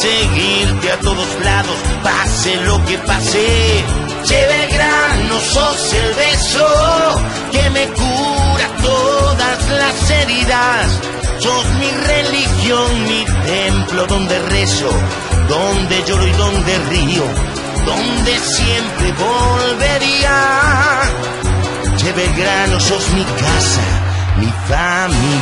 seguirte a todos lados, pase lo que pase. Lleve el grano, sos el beso que me cura todas las heridas. Sos mi religión, mi templo donde rezo, donde lloro y donde río, donde siempre volvería. Lleve el grano, sos mi casa, mi familia.